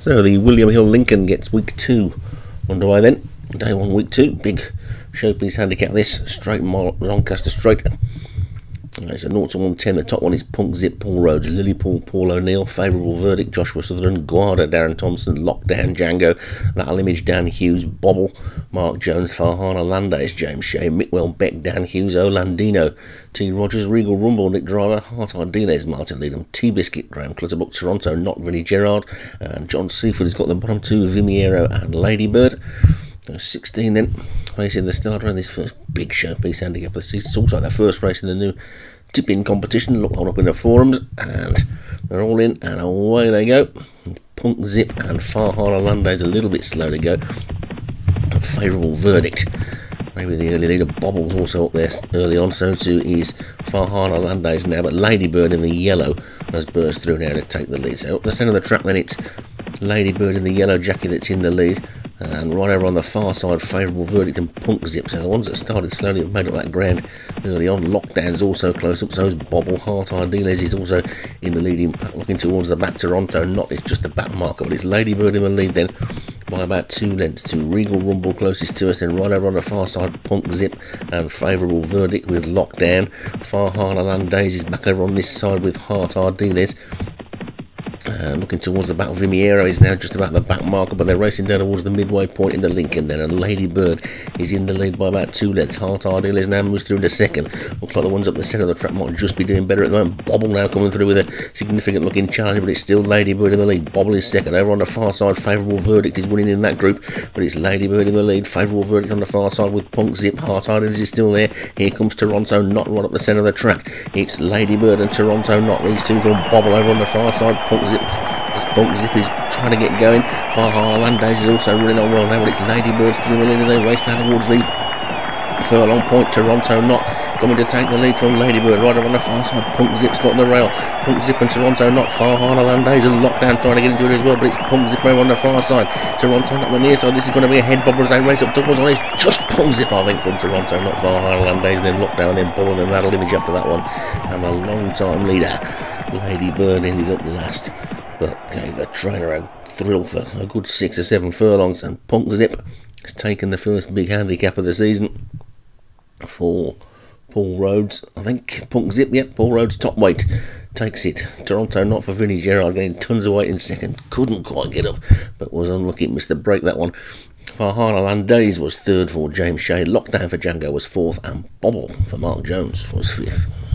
So the William Hill Lincoln gets week two underway then. Day one, week two. Big showpiece handicap this. Straight Doncaster straight. It's a 0 to 110. The top one is Punk Zip, Paul Rhodes, Lilypool, Paul O'Neill. Favourable verdict, Joshua Sutherland, Guarda, Darren Thompson, Lockdown, Django, That'll Image, Dan Hughes, Bobble, Mark Jones, Farhana, Landace, James Shea, Mickwell, Beck, Dan Hughes, Olandino, T. Rogers, Regal, Rumble, Nick Driver, Hart Ardiles, Martin Leadham, T. Biscuit, Graham Clutterbuck, Toronto, Not Vinnie Gerard, and John Seaford has got the bottom two, Vimiero and Ladybird. 16 then, facing the starter in this first big showpiece handicap of the season. It's also the first race in the new tipping competition. Look on up in the forums, and they're all in, and away they go. Punk Zip and Far is a little bit slow to go. A favourable verdict. Maybe the early leader Bobble's also up there early on, so too is Far Harder Landays now, but Ladybird in the yellow has burst through now to take the lead. So the centre of the track then it's Ladybird in the yellow jacket that's in the lead. And right over on the far side, favourable verdict and punk zip. So the ones that started slowly have made up that ground early on. Lockdown's also close up, so is Bobble Heart Ideales is also in the leading pack, looking towards the back Toronto. Not it's just the back marker, but it's Ladybird in the lead then by about two lengths to Regal Rumble closest to us, and right over on the far side, Punk Zip and favourable verdict with Lockdown. Far Harder Land Daisies back over on this side with Heart Ardiles. Uh, looking towards the back, Vimiero is now just about the back marker, but they're racing down towards the midway point in the Lincoln then, and Ladybird is in the lead by about two lengths. Heart Ideal is now moves through into second. Looks like the ones up the centre of the track might just be doing better at the moment. Bobble now coming through with a significant looking challenge, but it's still Ladybird in the lead. Bobble is second. Over on the far side, favourable verdict is winning in that group, but it's Ladybird in the lead. Favourable verdict on the far side with Punk Zip. Heart Ideal is still there. Here comes Toronto, not right up the centre of the track. It's Ladybird and Toronto, not these two from Bobble over on the far side. Punk Zip Punk Zip is trying to get going. Far Landays is also running on well now, but it's Ladybird still in the as they race down towards the furlong point. Toronto not coming to take the lead from Ladybird right on the far side. Punk Zip's got the rail. Punk Zip and Toronto not far. Harder Landays and lockdown trying to get into it as well, but it's Punk Zip over on the far side. Toronto not the near side. This is going to be a head bobber as they race up towards on. It's just Punk Zip, I think, from Toronto, not far. Harder and then lockdown and then Ball and then that'll image after that one. And the long time leader, Ladybird, ended up last but gave the trainer a thrill for a good six or seven furlongs. And Punk Zip has taken the first big handicap of the season for Paul Rhodes. I think Punk Zip, yep, Paul Rhodes top weight takes it. Toronto not for Vinnie Gerard getting tons of weight in second. Couldn't quite get up, but was unlucky. Missed the break that one. Farhana Landays was third for James Shea. Lockdown for Django was fourth, and Bobble for Mark Jones was fifth.